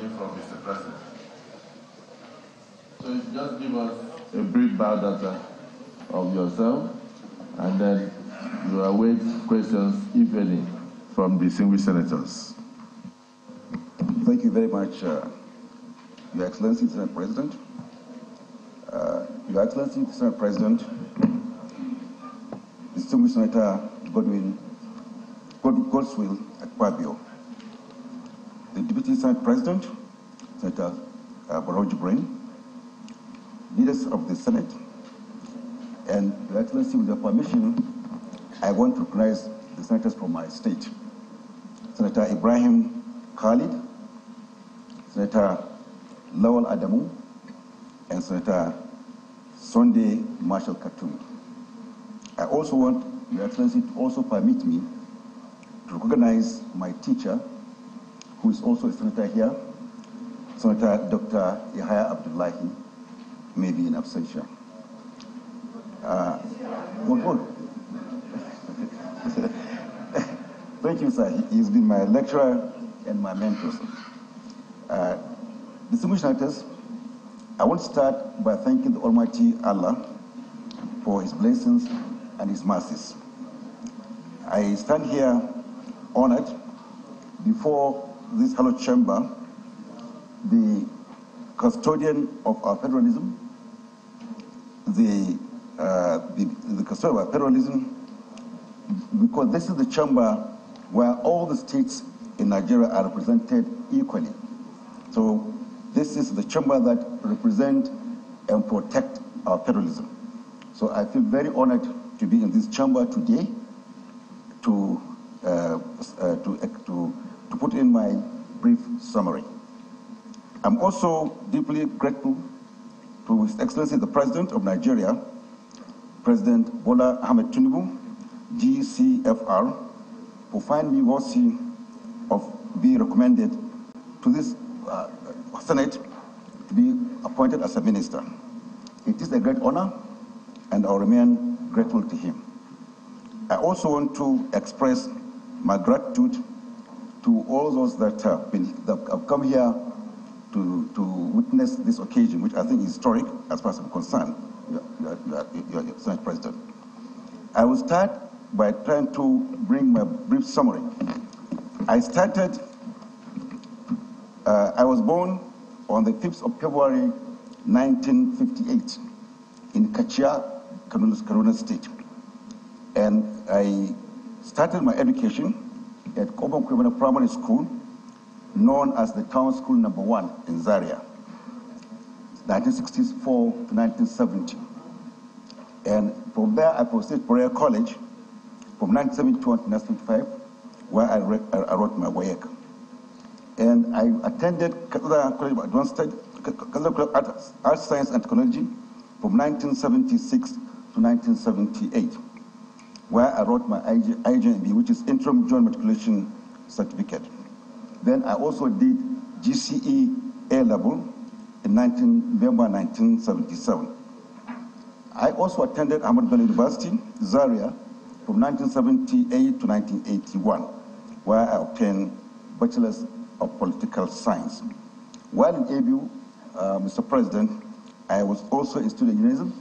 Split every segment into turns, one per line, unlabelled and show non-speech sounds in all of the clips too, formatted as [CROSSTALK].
in from Mr. President. So just give us a brief biodata of yourself, and then you await questions, if any, from distinguished senators.
Thank you very much, uh, Your Excellency, Senate President. Uh, Your Excellency, Senate President, distinguished Senator Godwin God, Godswill Akpabio, Senate President, Senator uh, Barau Jibrin, leaders of the Senate, and Your Excellency, with your permission, I want to recognize the senators from my state. Senator Ibrahim Khalid, Senator Lawal Adamu, and Senator Sunday Marshall Katung. I also want Your Excellency to also permit me to recognize my teacher, who is also a senator here, Senator Dr. Yahya Abdullahi, maybe in absentia. Uh. [LAUGHS] Thank you, sir. He, has been my lecturer and my mentor. Uh, distinguished senators, I want to start by thanking the Almighty Allah for his blessings and his mercies. I stand here honored before this hallowed chamber, the custodian of our federalism, the, uh, the, the custodian of our federalism, because this is the chamber where all the states in Nigeria are represented equally. So this is the chamber that represent and protect our federalism. So I feel very honored to be in this chamber today to, uh, uh, to, to, to put in my brief summary. I'm also deeply grateful to His Excellency the President of Nigeria, President Bola Ahmed Tinubu, GCFR, for finding me worthy of being recommended to this uh, Senate to be appointed as a minister. It is a great honor, and I'll remain grateful to him. I also want to express my gratitude to all those that have, been, that have come here to, to witness this occasion, which I think is historic as far as I'm concerned, your, Senate President. I will start by trying to bring my brief summary. I started, uh, I was born on the 5th of February 1958 in Kachia, Kaduna State. And I started my education at Kobam Criminal Primary School, known as the Town School Number One in Zaria, 1964 to 1970. And from there, I proceeded to Barewa College from 1972 to 1975, where I, I wrote my work. And I attended Katsina College of Advanced Studies, Arts, Science and Technology from 1976 to 1978, where I wrote my IJMB, which is Interim Joint Matriculation Certificate. Then I also did GCE A level in 19, November 1977. I also attended Ahmadu Bello University, Zaria, from 1978 to 1981, where I obtained bachelor's of political science. While in ABU, uh, Mr. President, I was also a student in unionism,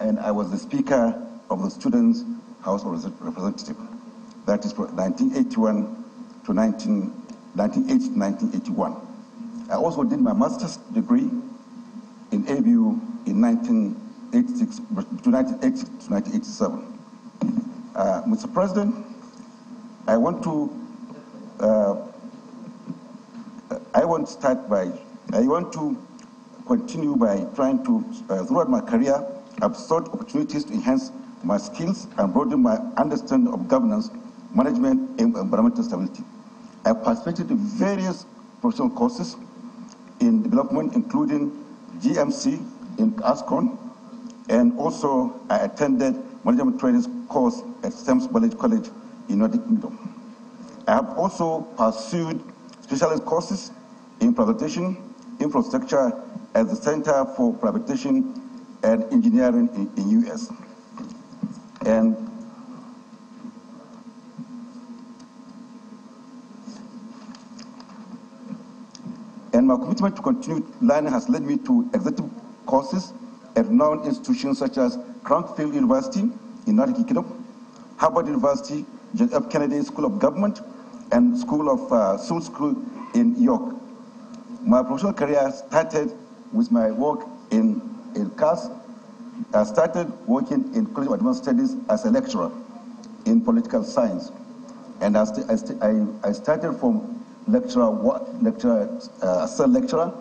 and I was the Speaker of the Students' House of Representatives. That is from 1981 to 19, 1980 1981. I also did my master's degree in ABU in 1986, to 1986 to 1987. Uh, Mr. President, I want to uh, I want to start by, I want to continue by trying to, uh, throughout my career, I've sought opportunities to enhance my skills and broaden my understanding of governance, management, and environmental stability. I have participated in various professional courses in development, including GMC in ASCON, and also I attended management training course at Thames College College in United Kingdom. I have also pursued specialist courses in privatization, infrastructure at the Center for Privatization and Engineering in, in U.S. And And my commitment to continue learning has led me to executive courses at renowned institutions such as Cranfield University in United Kingdom, Harvard University, John F. Kennedy School of Government, and School of uh, Seoul School in York. My professional career started with my work in, in CAS. I started working in College of Advanced Studies as a lecturer in political science. And I, st I, st I, started from lecturer, one, lecturer uh, third lecturer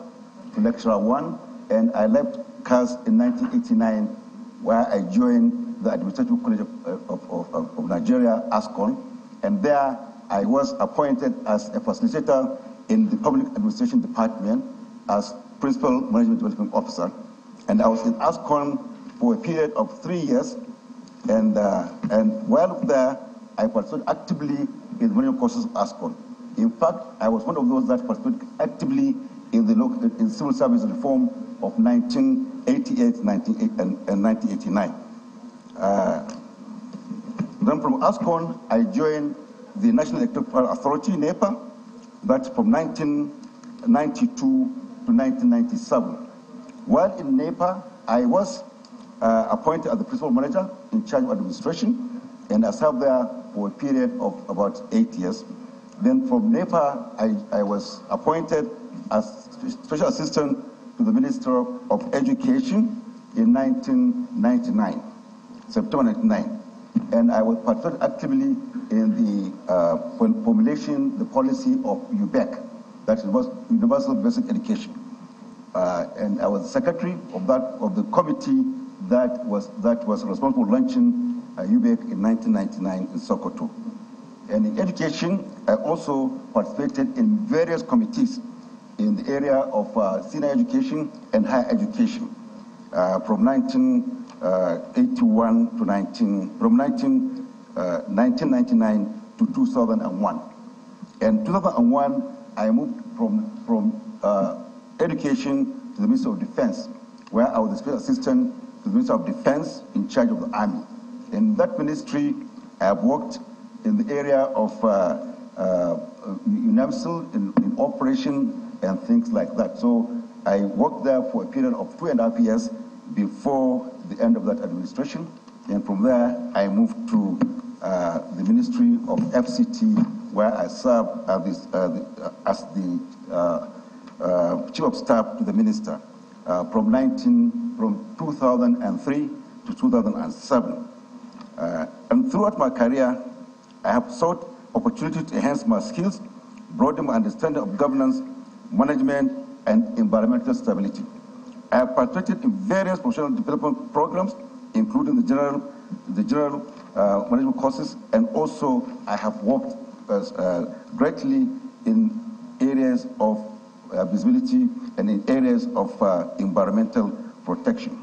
to lecturer one, and I left CAS in 1989, where I joined the Administrative College of, of, of, of Nigeria, ASCON, and there I was appointed as a facilitator in the Public Administration Department as Principal Management Development Officer. And I was in ASCON for a period of three years. And, uh, and while there, I participated actively in many courses of ASCON. In fact, I was one of those that participated actively in the local, in civil service reform of 1988 and, and 1989. Uh, then from ASCON, I joined the National Electoral Authority, NEPA, that from 1992 to 1997. While in NEPA, I was uh, appointed as the principal manager in charge of administration, and I served there for a period of about eight years. Then from NEPA, I, I was appointed as special assistant to the Minister of Education in 1999, September 1999. And I was actively in the uh, formulation, the policy of UBEC, that is Universal Basic Education. Uh, and I was secretary of that of the committee that was that was responsible for launching uh, UBEC in 1999 in Sokoto. And in education, I also participated in various committees in the area of uh, senior education and higher education uh, from 1981 uh, to 19 from 19 1999 uh, to 2001. And 2001, I moved from, from uh, education to the Ministry of Defense, where I was the special assistant the Minister of Defense in charge of the Army. In that ministry, I have worked in the area of uh, uh, in, in operation and things like that. So I worked there for a period of two and a half years before the end of that administration. And from there, I moved to uh, the Ministry of FCT, where I served uh, the, uh, as the uh, Chief of Staff to the Minister from, 19, from 2003 to 2007. and throughout my career, I have sought opportunity to enhance my skills, broaden my understanding of governance, management, and environmental stability. I have participated in various professional development programs, including the general, the general uh, management courses, and also I have worked as, uh, greatly in areas of uh, visibility and in areas of uh, environmental protection.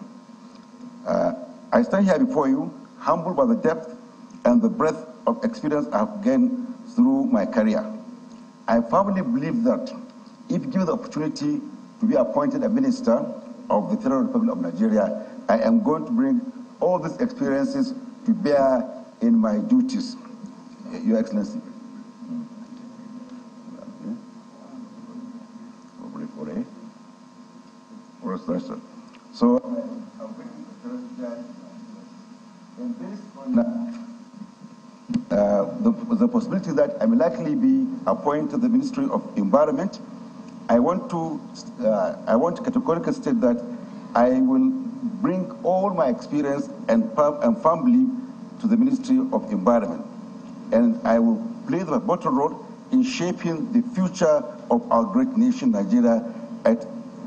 Uh, I stand here before you, humbled by the depth and the breadth of experience I have gained through my career. I firmly believe that if given the opportunity to be appointed a minister of the Federal Republic of Nigeria, I am going to bring all these experiences to bear in my duties, Your Excellency. So, uh, the, the possibility that I may likely be appointed to the Ministry of Environment, I want to, uh, I want to categorically state that I will bring all my experience and, and firmly to the Ministry of Environment. And I will play the vital role in shaping the future of our great nation, Nigeria, at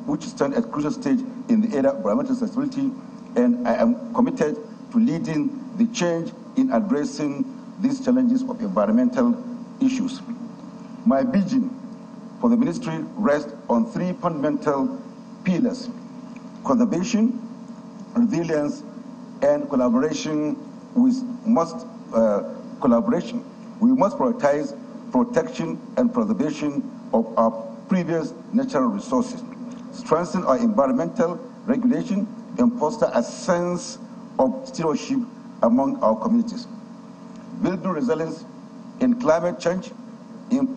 which stand at crucial stage in the area of environmental sustainability. And I am committed to leading the change in addressing these challenges of environmental issues. My vision for the ministry rests on three fundamental pillars, conservation, resilience, and collaboration with must uh, collaboration. We must prioritize protection and preservation of our previous natural resources, strengthen our environmental regulation, and foster a sense of stewardship among our communities. Building resilience in climate change in,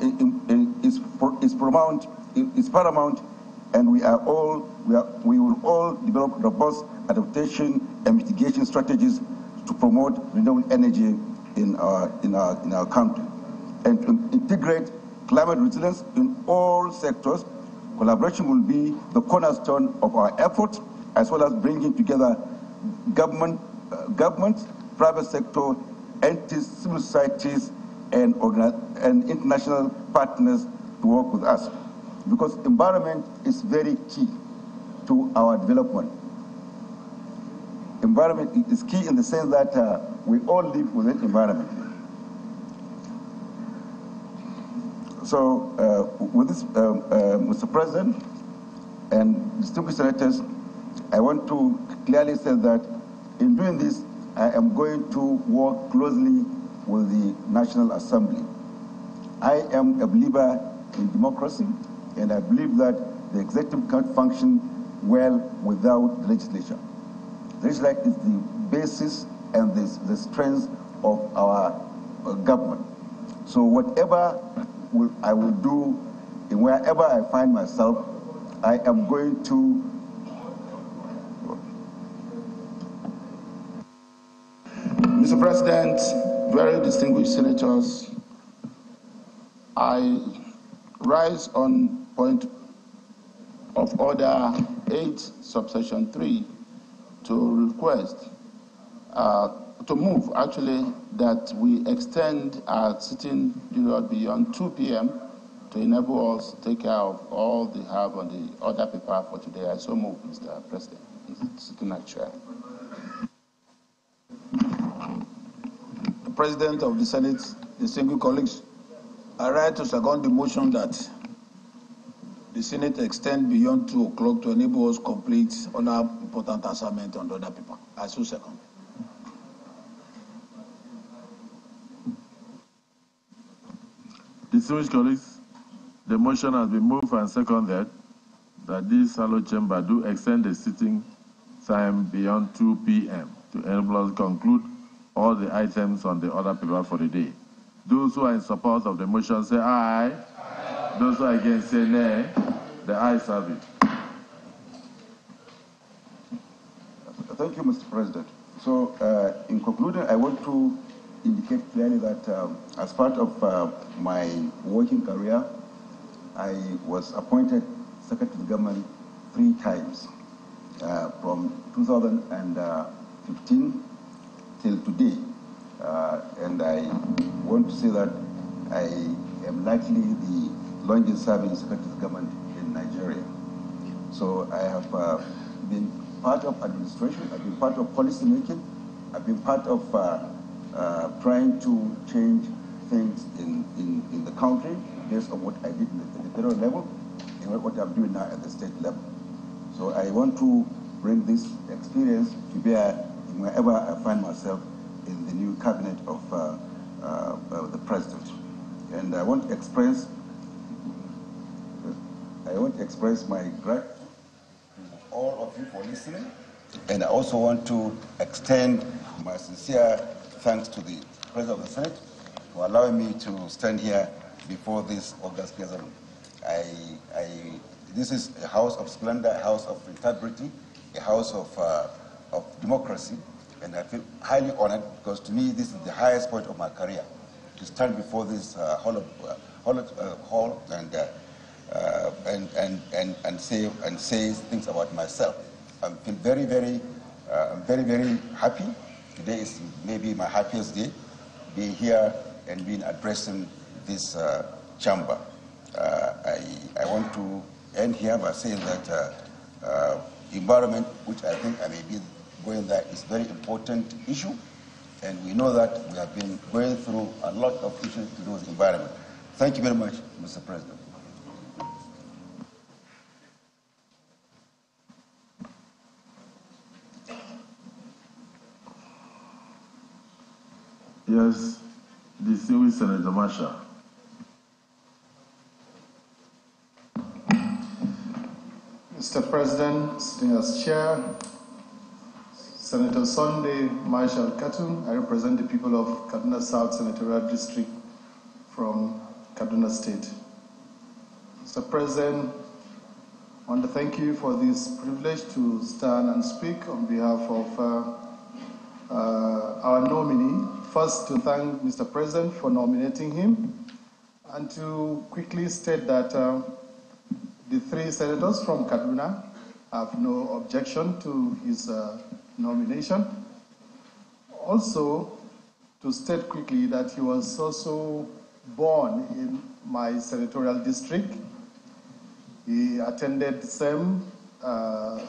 in, in, is, is paramount is paramount, and we are all we, are, we will all develop robust adaptation and mitigation strategies to promote renewable energy in our in our in our country, and to integrate climate resilience in all sectors. Collaboration will be the cornerstone of our efforts, as well as bringing together government, uh, government, private sector, entities, civil societies, and, and international partners to work with us. Because environment is very key to our development. Environment is key in the sense that uh, we all live within environment. So, uh, with this, uh, uh Mr. President and distinguished senators, I want to clearly say that in doing this, I am going to work closely with the National Assembly. I am a believer in democracy, and I believe that the executive can't function well without the legislature. The legislature is the basis and the, the strength of our government. So whatever will, I will do, wherever I find myself, I am going to
Mr. President, very distinguished senators, I rise on point of order 8, subsection 3, to request, uh, to move actually, that we extend our sitting period beyond 2 p.m. to enable us to take care of all they have on the other paper for today. I so move, Mr. President, sitting chair.
President of the Senate, distinguished colleagues, I write to second the motion that the Senate extend beyond 2 o'clock to enable us complete other important assignment on the other paper. I so second.
Distinguished colleagues, the motion has been moved and seconded that this Hello chamber do extend the sitting time beyond 2 p.m. to enable us to conclude all the items on the other paper for the day. Those who are in support of the motion say aye. aye. Those who are against say nay. The ayes have it.
Thank you, Mr. President. So, uh, in concluding, I want to indicate clearly that um, as part of uh, my working career, I was appointed Secretary of Government three times, uh, from 2015 till today. Uh, and I want to say that I am likely the longest serving Secretary of Government in Nigeria. So I have uh, been part of administration, I've been part of policy making, I've been part of uh, trying to change things in, in, in, the country based on what I did at the federal level and what I'm doing now at the state level. So I want to bring this experience to bear wherever I find myself in the new cabinet of uh, uh, uh, the president. And I want to express, I want to express my gratitude to all of you for listening. And I also want to extend my sincere thanks to the President of the Senate for allowing me to stand here before this August gathering. I, I, this is a house of splendor, a house of integrity, a house of, uh, of democracy, and I feel highly honored because to me this is the highest point of my career to stand before this uh, hall, of, uh, hall, of, uh, hall and, uh, uh, and, and, and, and, say, and say things about myself. I feel very, very, very, very happy. Today is maybe my happiest day, being here and being addressing this uh, chamber. Uh, I, I want to end here by saying that uh, environment, which I think I may be going there is very important issue. And we know that we have been going through a lot of issues to do with environment. Thank you very much, Mr. President.
Yes, distinguished Senator Marshall.
Mr. President, sitting as chair, Senator Sunday Marshall Katung. I represent the people of Kaduna South Senatorial District from Kaduna State. Mr. President, I want to thank you for this privilege to stand and speak on behalf of uh, uh, our nominee. First, to thank Mr. President for nominating him, and to quickly state that uh, the three senators from Kaduna have no objection to his uh, nomination. Also, to state quickly that he was also born in my senatorial district. He attended the same uh,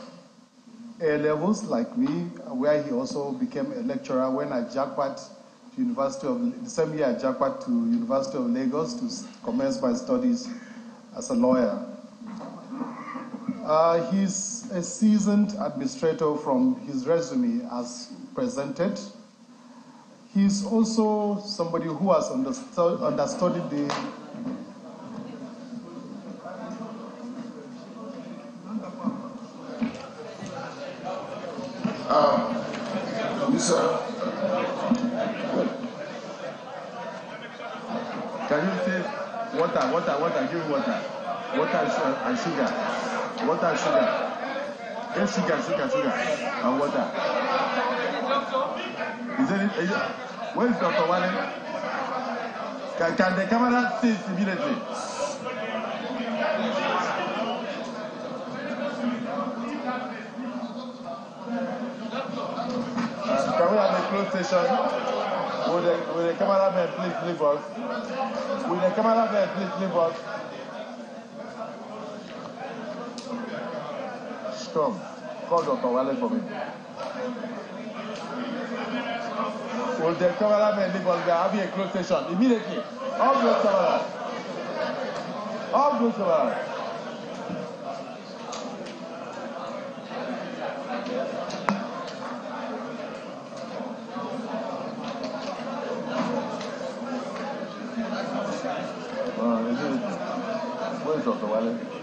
A levels like me, where he also became a lecturer when I jackpot University of the same year I jackpot to University of Lagos to commence my studies as a lawyer. Uh, he's a seasoned administrator from his resume as presented. He's also somebody who has understood, understudied the
and su- and sugar. Water and sugar. Get sugar, sugar, sugar. And water. Is there, is there, where is Dr. Wale? Can, can the camera see it immediately? Uh, can we have a closed session? Will the, will the cameraman please leave us? Will the cameraman please leave us? Strong. Call Dr. Wale for me. Will the cameraman leave us? Having a closed session immediately. All close cameras. All close cameras. Uh, is it, where is Dr. Wale?